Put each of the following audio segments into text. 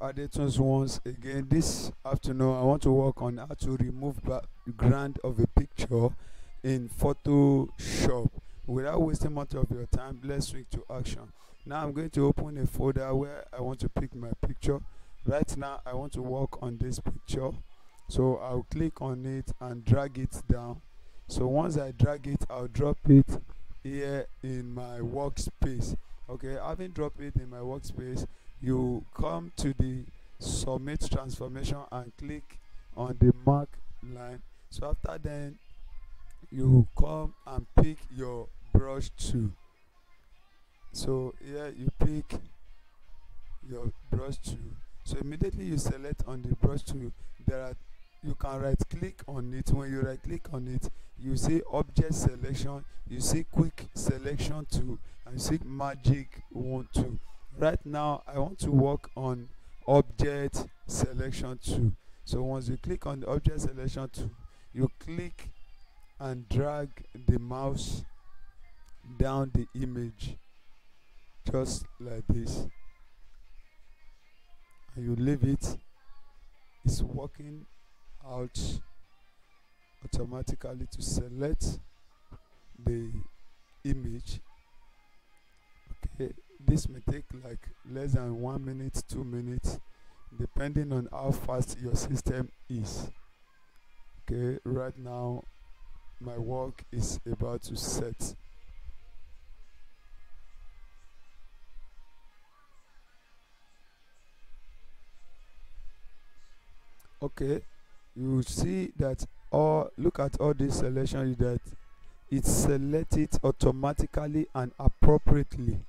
Adetuns once again. This afternoon, I want to work on how to remove background of a picture in Photoshop. Without wasting much of your time, let's switch to action. Now I'm going to open a folder where I want to pick my picture. Right now, I want to work on this picture. So I'll click on it and drag it down. So once I drag it, I'll drop it here in my workspace. Okay, having dropped it in my workspace, you come to the submit transformation and click on the mark line. So after then you come and pick your brush tool. So here you pick your brush tool. So immediately you select on the brush tool there are you can right click on it. When you right click on it you see object selection you see quick selection tool and you see magic wand tool right now I want to work on object selection tool so once you click on the object selection tool you click and drag the mouse down the image just like this. And you leave it. It's working out automatically to select the image this may take like less than one minute two minutes depending on how fast your system is. Okay right now my work is about to set. Okay you see that all look at all this selection that it select it automatically and appropriately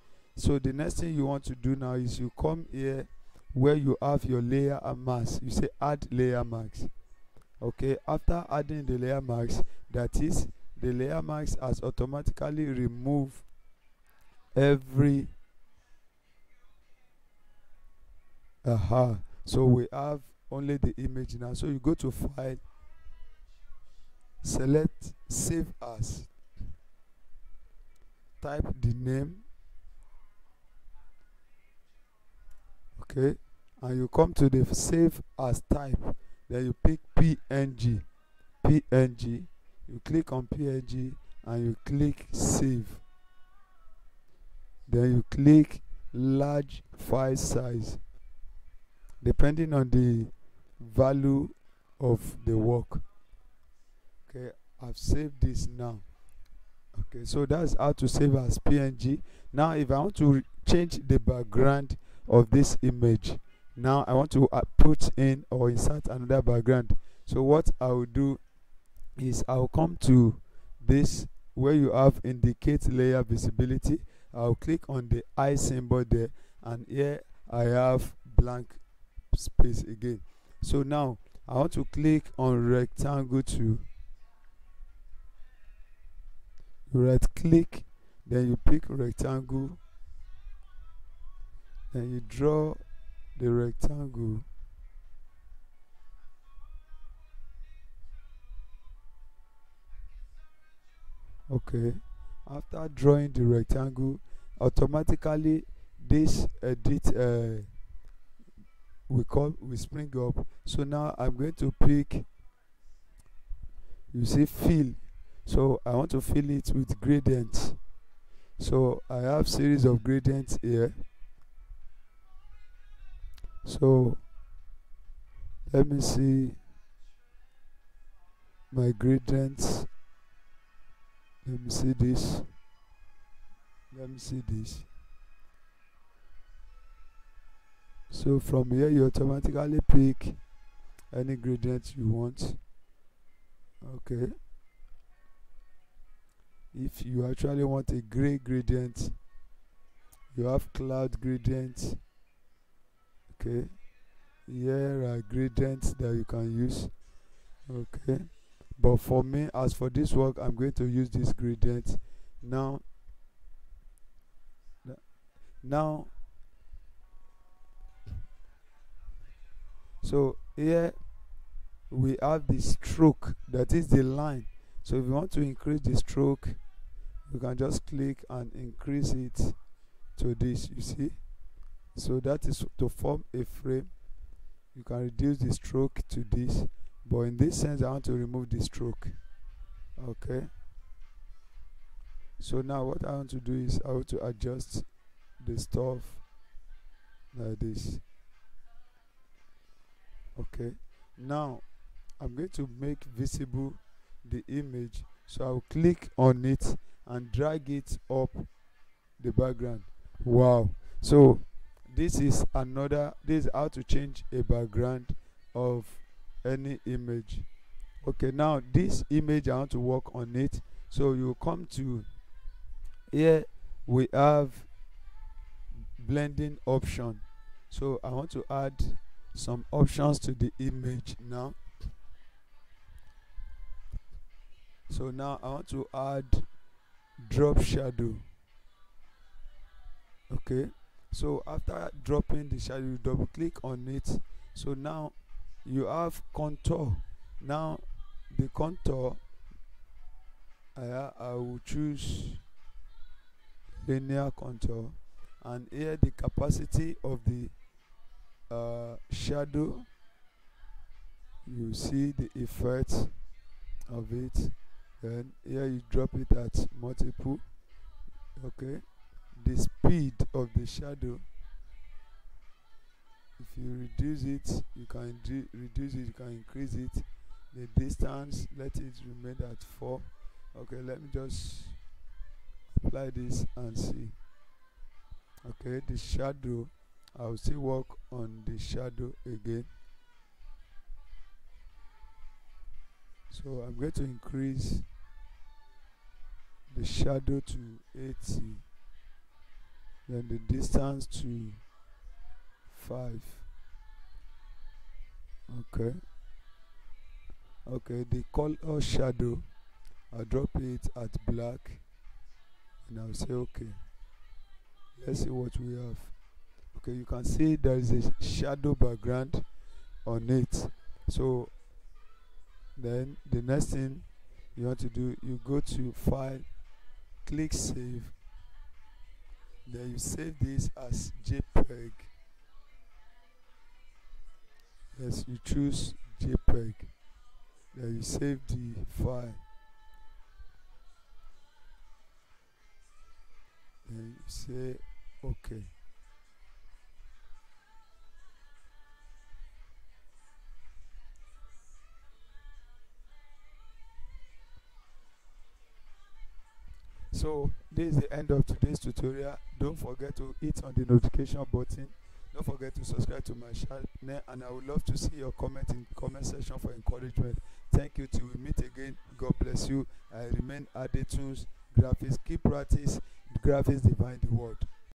so the next thing you want to do now is you come here where you have your layer and mask you say add layer mask okay after adding the layer mask that is the layer mask has automatically removed every aha uh -huh. so we have only the image now so you go to file select save as type the name okay and you come to the save as type then you pick png png you click on png and you click save. Then you click large file size depending on the value of the work. Okay i've saved this now. Okay so that's how to save as png now if i want to change the background of this image. Now i want to uh, put in or insert another background. So what i will do is i'll come to this where you have indicate layer visibility. I'll click on the eye symbol there and here i have blank space again. So now i want to click on rectangle you right click then you pick rectangle then you draw the rectangle. Okay. After drawing the rectangle automatically this edit uh, we call we spring up. So now i'm going to pick you see fill. So i want to fill it with gradient so i have series of gradients here so let me see my gradients. Let me see this. Let me see this. So from here you automatically pick any gradient you want. Okay. If you actually want a gray gradient you have cloud gradient okay. Here are gradients that you can use. Okay. But for me as for this work i'm going to use this gradient now now so here we have the stroke. That is the line. So if you want to increase the stroke you can just click and increase it to this you see so that is to form a frame. You can reduce the stroke to this but in this sense I want to remove the stroke. Okay? So now what I want to do is I want to adjust the stuff like this. Okay? Now I'm going to make visible the image. So I'll click on it and drag it up the background. Wow. So this is another this is how to change a background of any image. Okay now this image I want to work on it. So you come to here we have blending option. So I want to add some options to the image now. So now I want to add drop shadow. Okay so after dropping the shadow you double click on it. So now you have contour. Now the contour I, I will choose linear contour. And here the capacity of the uh, shadow you see the effect of it. Then here you drop it at multiple. Okay the speed of the shadow. If you reduce it you can reduce it you can increase it. The distance let it remain at 4 okay let me just apply this and see. Okay the shadow I'll still work on the shadow again. So I'm going to increase the shadow to 80 then the distance to 5 okay. Okay the color shadow I'll drop it at black and I'll say okay let's see what we have. Okay you can see there is a shadow background on it. So then the next thing you want to do you go to file click save then you save this as jpeg. Yes you choose jpeg. Then you save the file. Then you say okay so this is the end of today's tutorial. Don't forget to hit on the notification button. Don't forget to subscribe to my channel and i would love to see your comment in comment section for encouragement. Thank you. Till we meet again god bless you. I remain adetunes graphics. Keep practice. Graphics divine the world